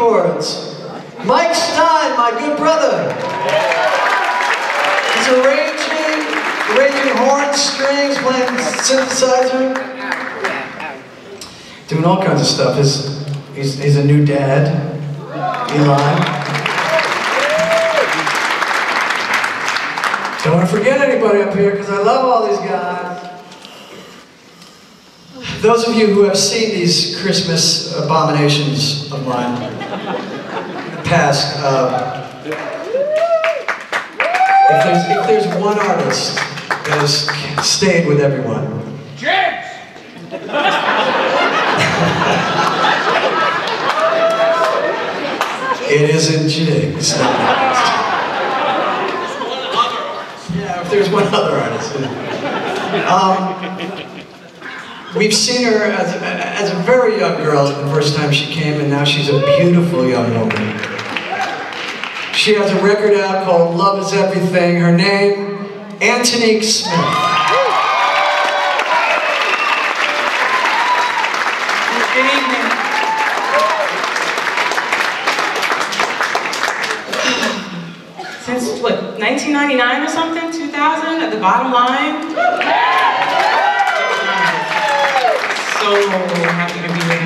keyboards, Mike Stein, my good brother. He's arranging, arranging horns, strings, playing synthesizer, doing all kinds of stuff. His, he's, he's a new dad, Eli. Don't want to forget anybody up here because I love all these guys. Those of you who have seen these Christmas abominations of mine in the past, uh, if, there's, if there's one artist that has stayed with everyone, James! it isn't Jigs. Yeah, if there's one other artist. Um, we've seen her as, as a very young girl the first time she came, and now she's a beautiful young woman. She has a record out called Love is Everything. Her name, Antonique Smith. Since what, 1999 or something? 2000 at the bottom line? So happy to be here